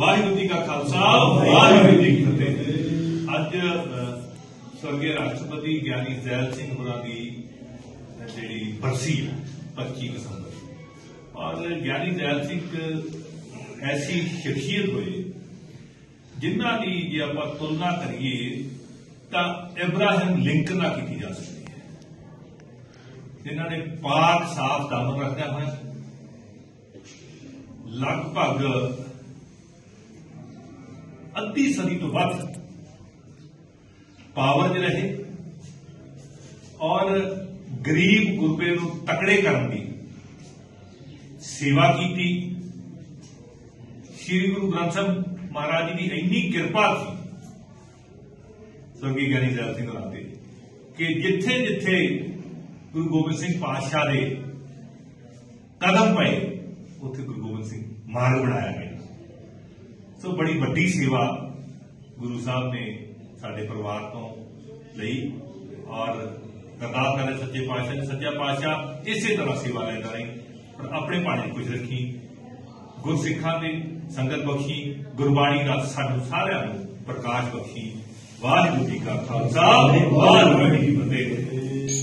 ਵਾਹਿਗੁਰੂ ਜੀ ਕਾ ਖਾਲਸਾ, ਵਾਹਿਗੁਰੂ ਜੀ ਕੀ ਫਤਿਹ। ਅੱਜ ਸਵਰਗੀ ਰਾਸ਼ਟਰਪਤੀ ਗਿਆਨੀ ਜ਼ੈਲ ਸਿੰਘ ਹੋਰਾਂ ਦੀ ਜਿਹੜੀ ਬਰਸੀ ਹੈ 25 ਦਸੰਬਰ। ਔਰ ਗਿਆਨੀ ਜ਼ੈਲ ਸਿੰਘ ਐਸੀ ਸ਼ਖਸੀਅਤ ਹੋਏ, ਜਿਨ੍ਹਾਂ ਦੀ ਜੇ ਆਪਾਂ ਤੁਲਨਾ ਕਰੀਏ, ਤਾਂ ਇਬਰਾਹਿਮ ਲਿੰਕਨ ਨਾਲ ਕੀਤੀ ਜਾ ਸਕਦੀ ਹੈ। ਜਿਨ੍ਹਾਂ ਨੇ ਪਾਕ ਸਾਫ਼ ਦਾਮਨ ਰੱਖਿਆ ਹੋਇਆ। ਲਗਭਗ ਅੱਧੀ ਸਦੀ ਤੋਂ ਵੱਧ ਪਾਵਰ 'ਚ ਰਹੇ ਔਰ ਗਰੀਬ ਗੁਰਬੇ ਨੂੰ ਤਕੜੇ ਕਰਨ ਦੀ ਸੇਵਾ ਕੀਤੀ ਸ੍ਰੀ ਗੁਰੂ ਗ੍ਰੰਥ ਸਾਹਿਬ ਮਹਾਰਾਜ ਜੀ ਦੀ ਇੰਨੀ ਕਿਰਪਾ ਸੀ ਸਵਰਗੀ ਗਿਆਨੀ ਜ਼ੈਲ ਸਿੰਘ ਹੋਰਾਂ ਤੇ ਕਿ ਜਿੱਥੇ ਜਿੱਥੇ ਗੁਰੂ ਗੋਬਿੰਦ ਸਿੰਘ ਪਾਤਸ਼ਾਹ ਦੇ ਕਦਮ ਪਏ ਉੱਥੇ ਗੁਰੂ ਗੋਬਿੰਦ ਸਿੰਘ ਮਾਰਗ ਬਣਾਇਆ ਗਿਆ ਸੋ ਬੜੀ ਵੱਡੀ ਸੇਵਾ ਗੁਰੂ ਸਾਹਿਬ ਨੇ ਸਾਡੇ ਪਰਿਵਾਰ ਤੋਂ ਲਈ ਔਰ ਅਰਦਾਸ ਕਰੇ ਸੱਚੇ ਪਾਤਸ਼ਾਹ ਨੇ ਸੱਚਾ ਪਾਤਸ਼ਾਹ ਇਸੇ ਤਰ੍ਹਾਂ ਸੇਵਾ ਲੈਂਦਾ ਰਹੀ ਪਰ ਆਪਣੇ ਭਾਣੇ ਕੁਝ ਰੱਖੀ ਗੁਰਸਿੱਖਾਂ ਦੇ ਸੰਗਤ ਬਖਸ਼ੀ ਗੁਰਬਾਣੀ ਦਾ ਸਾਨੂੰ ਸਾਰਿਆਂ ਨੂੰ ਪ੍ਰਕਾਸ਼ ਬਖਸ਼ੀ ਵਾਹਿਗੁਰੂ ਜੀ ਕਾ ਖਾਲਸਾ ਵਾਹਿਗੁਰੂ ਜੀ ਕੀ ਫਤਿਹ